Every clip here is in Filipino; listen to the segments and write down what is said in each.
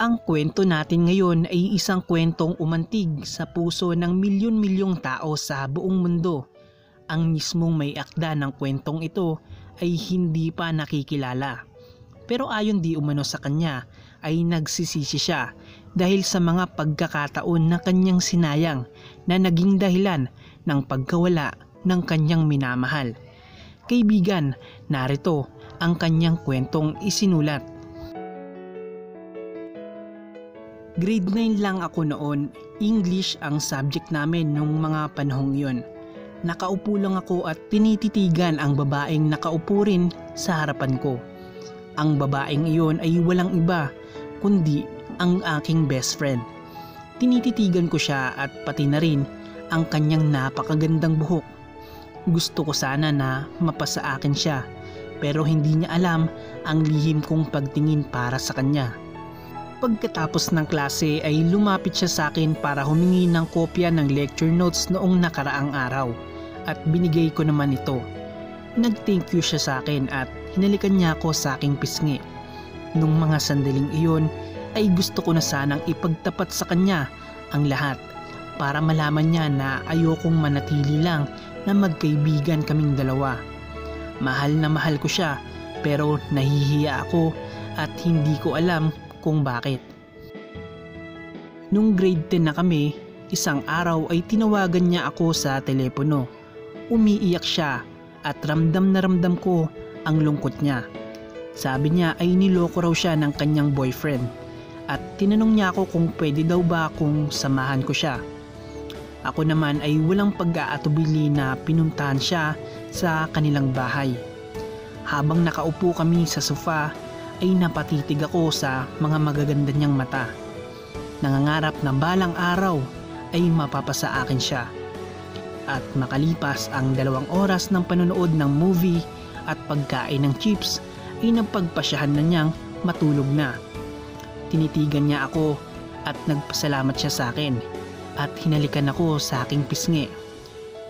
Ang kwento natin ngayon ay isang kwentong umantig sa puso ng milyon-milyong tao sa buong mundo. Ang mismong may akda ng kwentong ito ay hindi pa nakikilala. Pero ayon di umano sa kanya ay nagsisisi siya dahil sa mga pagkakataon na kanyang sinayang na naging dahilan ng pagkawala ng kanyang minamahal. Kaibigan, narito ang kanyang kwentong isinulat. Grade 9 lang ako noon, English ang subject namin nung mga panahong yun. Nakaupo lang ako at tinititigan ang babaeng nakaupo rin sa harapan ko. Ang babaeng iyon ay walang iba kundi ang aking best friend. Tinititigan ko siya at pati na rin ang kanyang napakagandang buhok. Gusto ko sana na mapasa akin siya pero hindi niya alam ang lihim kong pagtingin para sa kanya. Pagkatapos ng klase ay lumapit siya sa akin para humingi ng kopya ng lecture notes noong nakaraang araw at binigay ko naman ito. Nag-thank you siya sa akin at hinalikan niya ako sa aking pisngi. Nung mga sandaling iyon ay gusto ko na sanang ipagtapat sa kanya ang lahat para malaman niya na ayokong manatili lang na magkaibigan kaming dalawa. Mahal na mahal ko siya pero nahihiya ako at hindi ko alam kung bakit. Nung grade 10 na kami, isang araw ay tinawagan niya ako sa telepono. Umiiyak siya at ramdam na ramdam ko ang lungkot niya. Sabi niya ay niloko raw siya ng kanyang boyfriend at tinanong niya ako kung pwede daw ba kung samahan ko siya. Ako naman ay walang pag-aatubili na pinuntahan siya sa kanilang bahay. Habang nakaupo kami sa sofa ay napatitig ako sa mga magaganda niyang mata. Nangangarap na balang araw ay mapapasa akin siya. At makalipas ang dalawang oras ng panonood ng movie at pagkain ng chips ay napagpasyahan na niyang matulog na. Tinitigan niya ako at nagpasalamat siya sa akin at hinalikan ako sa aking pisngi.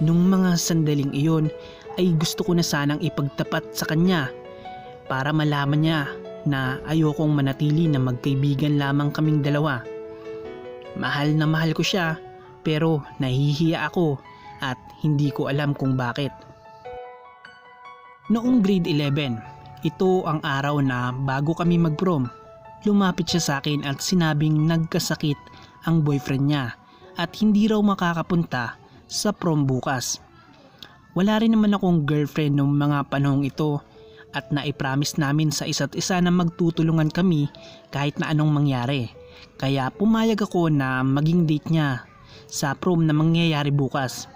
Nung mga sandaling iyon ay gusto ko na sanang ipagtapat sa kanya para malaman niya na ayokong manatili na magkaibigan lamang kaming dalawa. Mahal na mahal ko siya pero nahihiya ako at hindi ko alam kung bakit. Noong grade 11, ito ang araw na bago kami mag-prom. Lumapit siya sa akin at sinabing nagkasakit ang boyfriend niya at hindi raw makakapunta sa prom bukas. Wala rin naman akong girlfriend noong mga panahong ito at naipromise namin sa isa't isa na magtutulungan kami kahit na anong mangyari. Kaya pumayag ako na maging date niya sa prom na mangyayari bukas.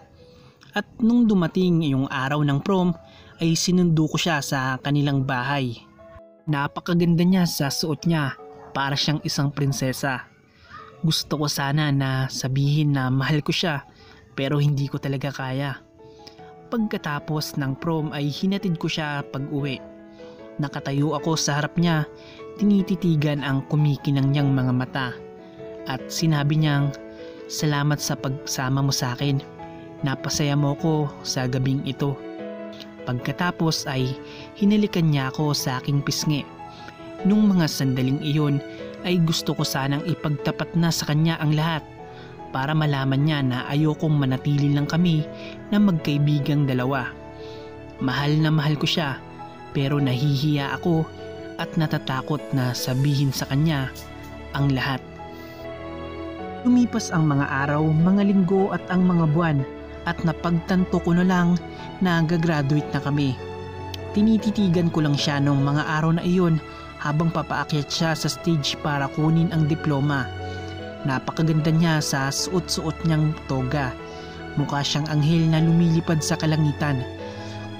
At nung dumating yung araw ng prom ay sinundo ko siya sa kanilang bahay. Napakaganda niya sa suot niya para siyang isang prinsesa. Gusto ko sana na sabihin na mahal ko siya pero hindi ko talaga kaya. Pagkatapos ng prom ay hinatid ko siya pag uwi. Nakatayo ako sa harap niya, tinititigan ang kumikinang niyang mga mata. At sinabi niyang, salamat sa pagsama mo sa akin. Napasaya mo ko sa gabing ito. Pagkatapos ay hinalikan niya ako sa aking pisngi. Nung mga sandaling iyon ay gusto ko sanang ipagtapat na sa kanya ang lahat para malaman niya na ayokong manatili lang kami na magkaibigang dalawa. Mahal na mahal ko siya pero nahihiya ako at natatakot na sabihin sa kanya ang lahat. Lumipas ang mga araw, mga linggo at ang mga buwan at napagtanto ko na lang na gagraduate na kami. Tinititigan ko lang siya nung mga araw na iyon habang papaakyat siya sa stage para kunin ang diploma Napakaganda niya sa suot-suot niyang toga. Mukha siyang anghel na lumilipad sa kalangitan.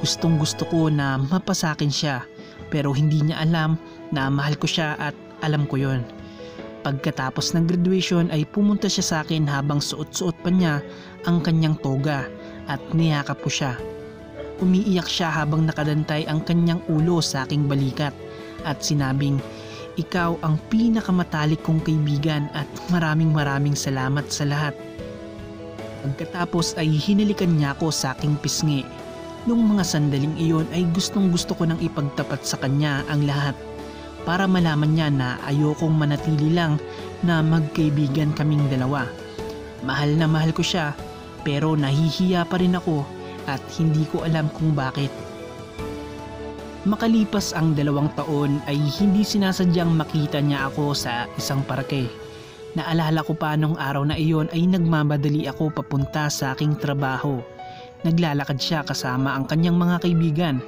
Gustong gusto ko na mapasakin siya pero hindi niya alam na mahal ko siya at alam ko yon. Pagkatapos ng graduation ay pumunta siya sa akin habang suot-suot pa niya ang kanyang toga at niyakap ko siya. Umiiyak siya habang nakadantay ang kanyang ulo sa aking balikat at sinabing ikaw ang pinakamatalik kong kaibigan at maraming maraming salamat sa lahat. Pagkatapos ay hinalikan niya ako sa aking pisngi. Nung mga sandaling iyon ay gustong gusto ko nang ipagtapat sa kanya ang lahat para malaman niya na ayokong manatili lang na magkaibigan kaming dalawa. Mahal na mahal ko siya pero nahihiya pa rin ako at hindi ko alam kung bakit. Makalipas ang dalawang taon ay hindi sinasadyang makita niya ako sa isang parke. Naalala ko pa nung araw na iyon ay nagmamadali ako papunta sa aking trabaho. Naglalakad siya kasama ang kanyang mga kaibigan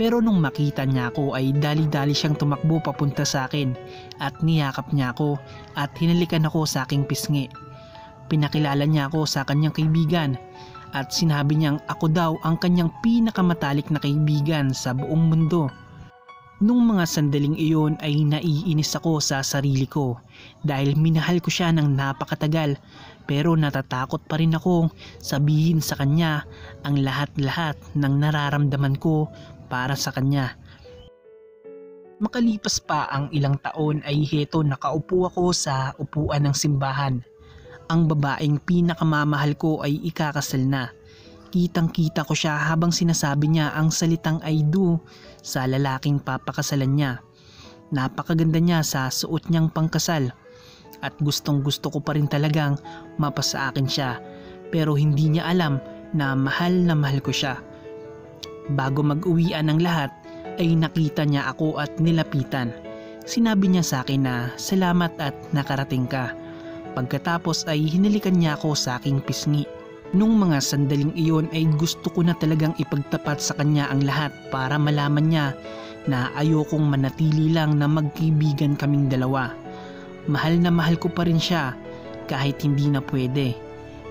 pero nung makita niya ako ay dali-dali siyang tumakbo papunta sa akin at niyakap niya ako at hinalikan ako sa aking pisngi. Pinakilala niya ako sa kanyang kaibigan at sinabi niyang ako daw ang kanyang pinakamatalik na kaibigan sa buong mundo. Nung mga sandaling iyon ay naiinis ako sa sarili ko dahil minahal ko siya ng napakatagal pero natatakot pa rin akong sabihin sa kanya ang lahat-lahat ng nararamdaman ko para sa kanya. Makalipas pa ang ilang taon ay heto nakaupo ako sa upuan ng simbahan. Ang babaeng pinakamamahal ko ay ikakasal na. Kitang kita ko siya habang sinasabi niya ang salitang I do sa lalaking papakasalan niya. Napakaganda niya sa suot niyang pangkasal at gustong gusto ko pa rin talagang mapasa akin siya pero hindi niya alam na mahal na mahal ko siya. Bago mag-uwian ng lahat ay nakita niya ako at nilapitan. Sinabi niya sa akin na salamat at nakarating ka. Pagkatapos ay hinalikan niya ako sa aking pisngi. Nung mga sandaling iyon ay gusto ko na talagang ipagtapat sa kanya ang lahat para malaman niya na ayokong manatili lang na magkaibigan kaming dalawa. Mahal na mahal ko pa rin siya kahit hindi na pwede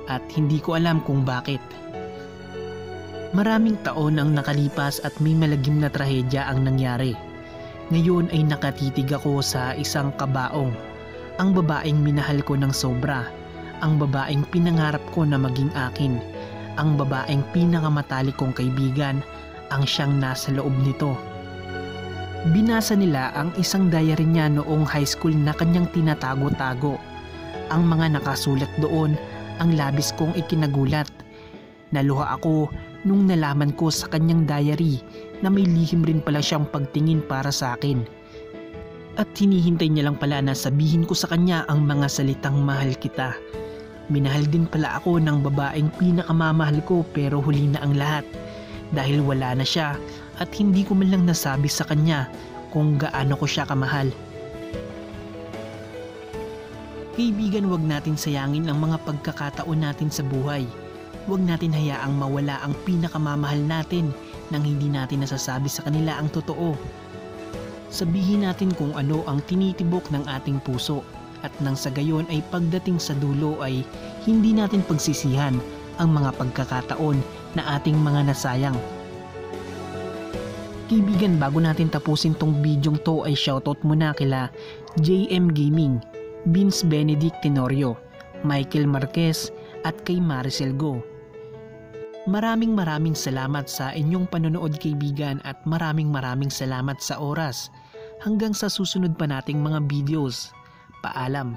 at hindi ko alam kung bakit. Maraming taon ang nakalipas at may malagim na trahedya ang nangyari. Ngayon ay nakatitig ako sa isang kabaong. Ang babaeng minahal ko ng sobra. Ang babaeng pinangarap ko na maging akin. Ang babaeng pinakamatalik kong kaibigan ang siyang nasa loob nito. Binasa nila ang isang diary niya noong high school na kanyang tinatago-tago. Ang mga nakasulat doon ang labis kong ikinagulat. Naluha ako nung nalaman ko sa kanyang diary na may lihim rin pala siyang pagtingin para sa akin. At hinihintay niya lang pala na sabihin ko sa kanya ang mga salitang mahal kita. Minahal din pala ako ng babaeng pinakamamahal ko pero huli na ang lahat dahil wala na siya at hindi ko man lang nasabi sa kanya kung gaano ko siya kamahal. Kaibigan, wag natin sayangin ang mga pagkakataon natin sa buhay Huwag natin hayaang mawala ang pinakamamahal natin nang hindi natin nasasabi sa kanila ang totoo. Sabihin natin kung ano ang tinitibok ng ating puso at nang sa gayon ay pagdating sa dulo ay hindi natin pagsisihan ang mga pagkakataon na ating mga nasayang. Kaibigan, bago natin tapusin tong bidyong to ay shoutout muna kila JM Gaming, Vince Benedict Tenorio, Michael Marquez at kay Maricel Go. Maraming maraming salamat sa inyong panonood kaibigan at maraming maraming salamat sa oras. Hanggang sa susunod pa nating mga videos. Paalam.